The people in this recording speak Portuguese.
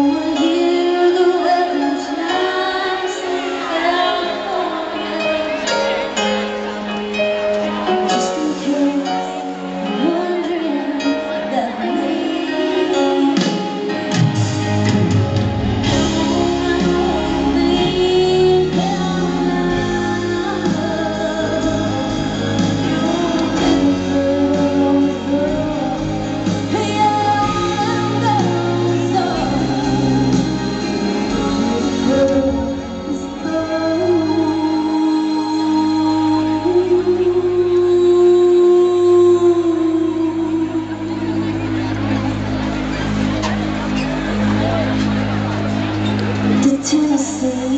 Oh. to.